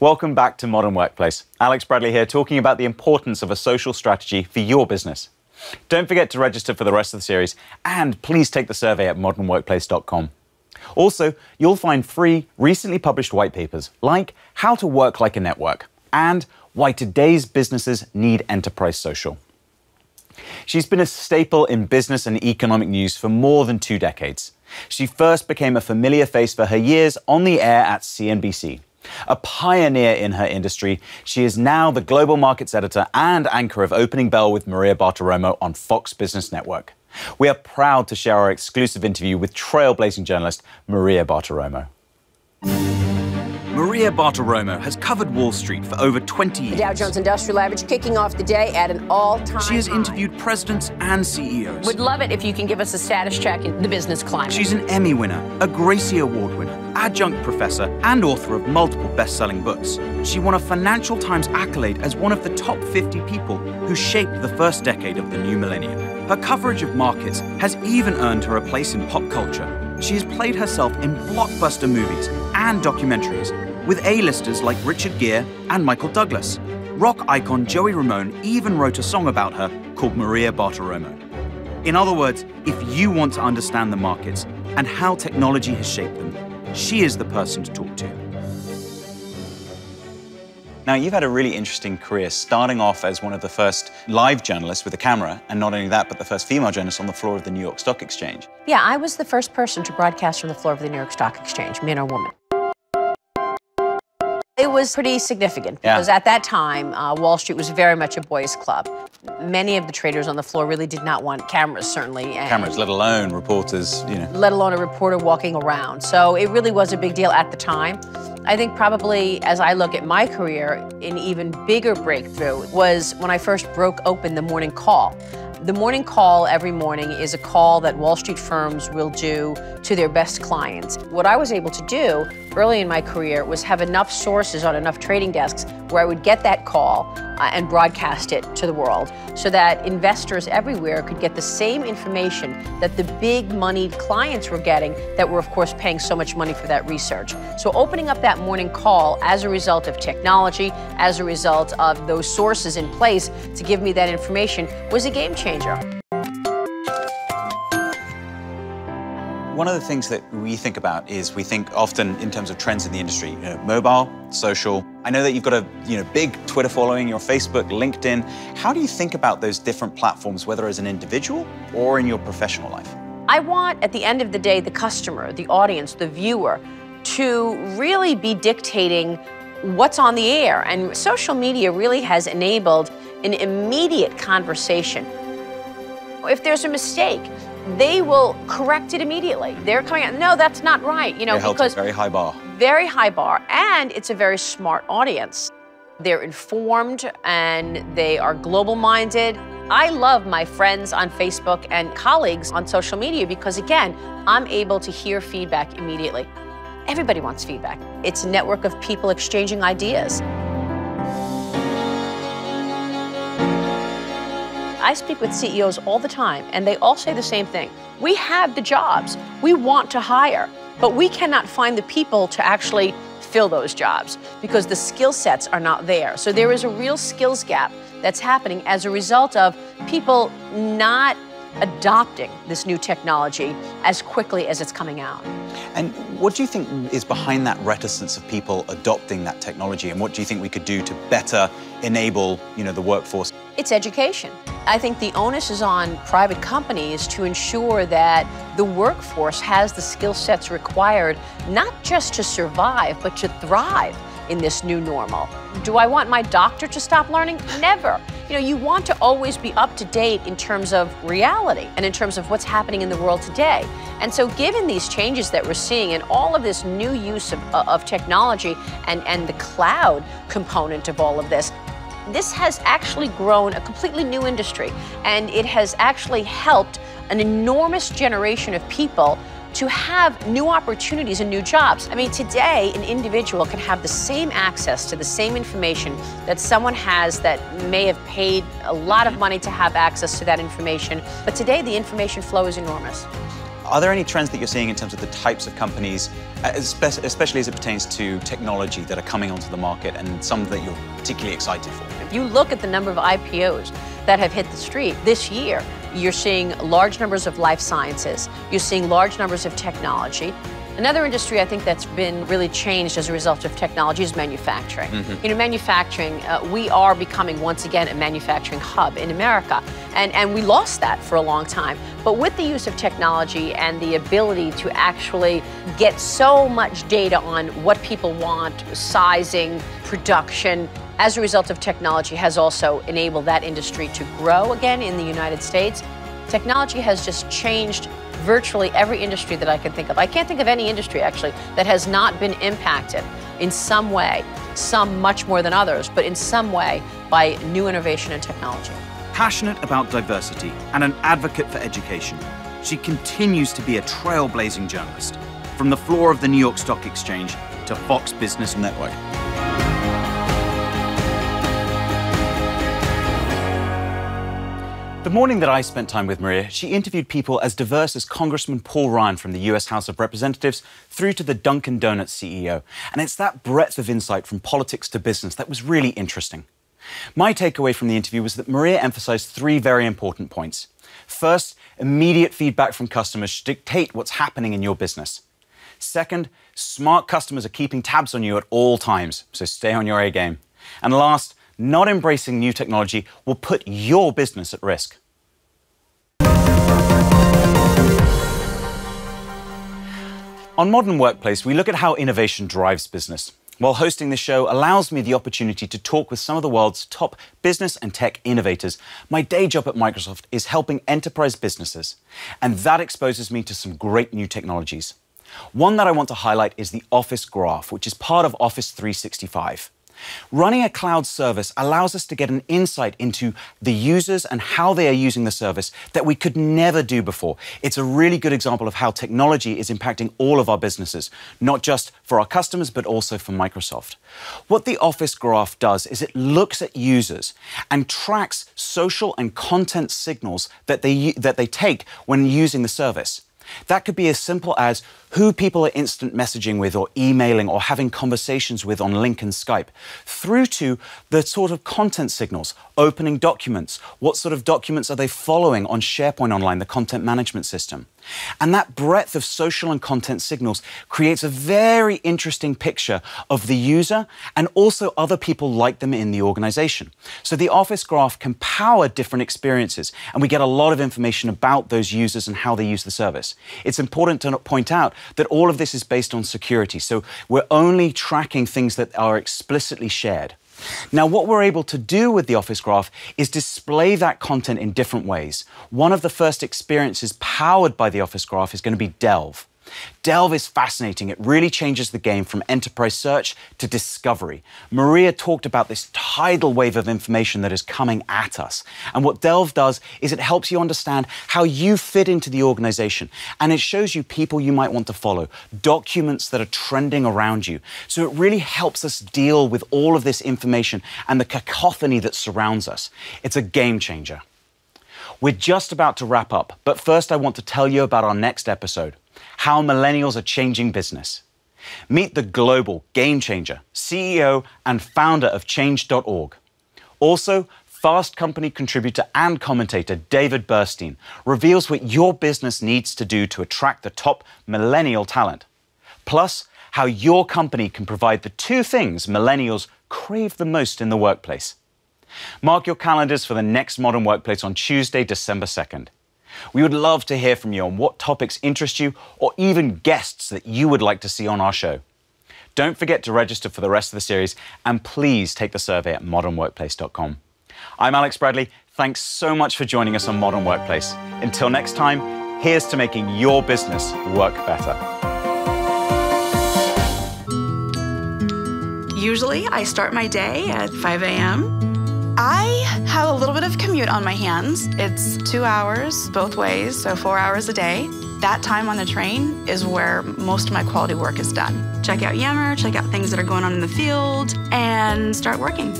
Welcome back to Modern Workplace. Alex Bradley here, talking about the importance of a social strategy for your business. Don't forget to register for the rest of the series, and please take the survey at modernworkplace.com. Also, you'll find free, recently published white papers like How to Work Like a Network and Why Today's Businesses Need Enterprise Social. She's been a staple in business and economic news for more than two decades. She first became a familiar face for her years on the air at CNBC. A pioneer in her industry, she is now the global markets editor and anchor of Opening Bell with Maria Bartiromo on Fox Business Network. We are proud to share our exclusive interview with trailblazing journalist Maria Bartiromo. Maria Bartiromo has covered Wall Street for over 20 years. The Dow Jones Industrial Average kicking off the day at an all-time She has interviewed presidents and CEOs. Would love it if you can give us a status check in the business climate. She's an Emmy winner, a Gracie Award winner, adjunct professor, and author of multiple best-selling books. She won a Financial Times accolade as one of the top 50 people who shaped the first decade of the new millennium. Her coverage of markets has even earned her a place in pop culture. She has played herself in blockbuster movies and documentaries with A-listers like Richard Gere and Michael Douglas. Rock icon Joey Ramone even wrote a song about her called Maria Bartiromo. In other words, if you want to understand the markets and how technology has shaped them, she is the person to talk to. Now, you've had a really interesting career, starting off as one of the first live journalists with a camera, and not only that, but the first female journalist on the floor of the New York Stock Exchange. Yeah, I was the first person to broadcast from the floor of the New York Stock Exchange, man or woman. It was pretty significant Yeah. because at that time, uh, Wall Street was very much a boys' club. Many of the traders on the floor really did not want cameras, certainly. and- Cameras, let alone reporters, you know. let alone a reporter walking around. So it really was a big deal at the time. I think probably as I look at my career, an even bigger breakthrough was when I first broke open the morning call. The morning call every morning is a call that Wall Street firms will do to their best clients. What I was able to do early in my career was have enough sources on enough trading desks where I would get that call uh, and broadcast it to the world so that investors everywhere could get the same information that the big moneyed clients were getting that were, of course, paying so much money for that research. So, opening up that morning call as a result of technology, as a result of those sources in place to give me that information was a game changer. One of the things that we think about is we think often in terms of trends in the industry, you know, mobile, social. I know that you've got a you know big Twitter following, your Facebook, LinkedIn. How do you think about those different platforms, whether as an individual or in your professional life? I want, at the end of the day, the customer, the audience, the viewer, to really be dictating what's on the air. And social media really has enabled an immediate conversation. If there's a mistake, they will correct it immediately. They're coming out, no, that's not right, you know, It because very high bar. very high bar, and it's a very smart audience. They're informed and they are global minded. I love my friends on Facebook and colleagues on social media because, again, I'm able to hear feedback immediately. Everybody wants feedback. It's a network of people exchanging ideas. I speak with CEOs all the time, and they all say the same thing. We have the jobs, we want to hire, but we cannot find the people to actually fill those jobs because the skill sets are not there. So there is a real skills gap that's happening as a result of people not adopting this new technology as quickly as it's coming out. And what do you think is behind that reticence of people adopting that technology? And what do you think we could do to better enable, you know, the workforce? It's education. I think the onus is on private companies to ensure that the workforce has the skill sets required not just to survive, but to thrive in this new normal. Do I want my doctor to stop learning? Never. You know, you want to always be up to date in terms of reality and in terms of what's happening in the world today. And so, given these changes that we're seeing and all of this new use of, uh, of technology and, and the cloud component of all of this, this has actually grown a completely new industry, and it has actually helped an enormous generation of people to have new opportunities and new jobs. I mean, today, an individual can have the same access to the same information that someone has that may have paid a lot of money to have access to that information. But today, the information flow is enormous. Are there any trends that you're seeing in terms of the types of companies uh, especially as it pertains to technology that are coming onto the market and some that you're particularly excited for? If you look at the number of IPOs that have hit the street this year. You're seeing large numbers of life sciences. You're seeing large numbers of technology. Another industry I think that's been really changed as a result of technology is manufacturing. Mm-hmm. You know, manufacturing, uh, we are becoming once again a manufacturing hub in America. And, and we lost that for a long time. But with the use of technology and the ability to actually get so much data on what people want, sizing, production, as a result of technology, has also enabled that industry to grow again in the United States. Technology has just changed virtually every industry that I can think of. I can't think of any industry, actually, that has not been impacted in some way, some much more than others, but in some way by new innovation and technology. Passionate about diversity and an advocate for education, she continues to be a trailblazing journalist, from the floor of the New York Stock Exchange to Fox Business Network. The morning that I spent time with Maria, she interviewed people as diverse as Congressman Paul Ryan from the US House of Representatives through to the Dunkin' Donuts CEO. And it's that breadth of insight from politics to business that was really interesting. My takeaway from the interview was that Maria emphasized three very important points. First, immediate feedback from customers should dictate what's happening in your business. Second, smart customers are keeping tabs on you at all times, so stay on your A game. And last, not embracing new technology will put your business at risk. On Modern Workplace, we look at how innovation drives business. While hosting this show allows me the opportunity to talk with some of the world's top business and tech innovators, my day job at Microsoft is helping enterprise businesses. And that exposes me to some great new technologies. One that I want to highlight is the Office Graph, which is part of Office 365. Running a cloud service allows us to get an insight into the users and how they are using the service that we could never do before. It's a really good example of how technology is impacting all of our businesses, not just for our customers, but also for Microsoft. What the Office Graph does is it looks at users and tracks social and content signals that they, that they take when using the service. That could be as simple as who people are instant messaging with or emailing or having conversations with on LinkedIn, Skype, through to the sort of content signals, opening documents, what sort of documents are they following on SharePoint Online, the content management system. And that breadth of social and content signals creates a very interesting picture of the user and also other people like them in the organization. So the Office Graph can power different experiences, and we get a lot of information about those users and how they use the service. It's important to point out that all of this is based on security. So we're only tracking things that are explicitly shared. Now, what we're able to do with the Office Graph is display that content in different ways. One of the first experiences powered by the Office Graph is going to be Delve. Delve is fascinating. It really changes the game from enterprise search to discovery. Maria talked about this tidal wave of information that is coming at us. And what Delve does is it helps you understand how you fit into the organization. And it shows you people you might want to follow, documents that are trending around you. So it really helps us deal with all of this information and the cacophony that surrounds us. It's a game changer. We're just about to wrap up, but first I want to tell you about our next episode how millennials are changing business. Meet the global game changer, CEO and founder of Change.org. Also, Fast Company contributor and commentator David Burstein reveals what your business needs to do to attract the top millennial talent. Plus, how your company can provide the two things millennials crave the most in the workplace. Mark your calendars for the next Modern Workplace on Tuesday, December 2nd. We would love to hear from you on what topics interest you or even guests that you would like to see on our show. Don't forget to register for the rest of the series and please take the survey at modernworkplace.com. I'm Alex Bradley. Thanks so much for joining us on Modern Workplace. Until next time, here's to making your business work better. Usually, I start my day at 5 a.m. I have a little bit of commute on my hands. It's two hours both ways, so four hours a day. That time on the train is where most of my quality work is done. Check out Yammer, check out things that are going on in the field, and start working.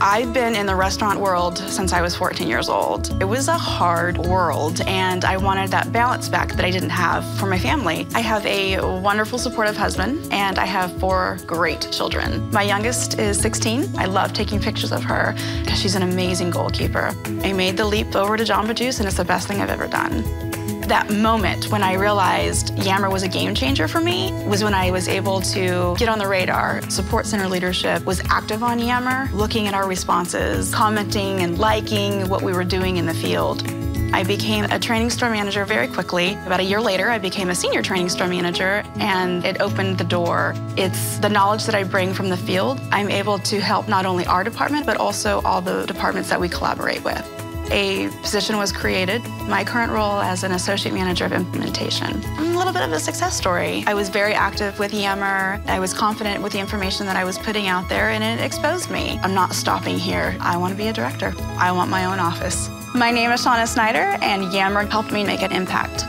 I've been in the restaurant world since I was 14 years old. It was a hard world, and I wanted that balance back that I didn't have for my family. I have a wonderful, supportive husband, and I have four great children. My youngest is 16. I love taking pictures of her because she's an amazing goalkeeper. I made the leap over to Jamba Juice, and it's the best thing I've ever done. That moment when I realized Yammer was a game changer for me was when I was able to get on the radar. Support Center leadership was active on Yammer, looking at our responses, commenting and liking what we were doing in the field. I became a training store manager very quickly. About a year later, I became a senior training store manager, and it opened the door. It's the knowledge that I bring from the field. I'm able to help not only our department, but also all the departments that we collaborate with a position was created. My current role as an associate manager of implementation. I'm A little bit of a success story. I was very active with Yammer. I was confident with the information that I was putting out there, and it exposed me. I'm not stopping here. I want to be a director. I want my own office. My name is Shauna Snyder, and Yammer helped me make an impact.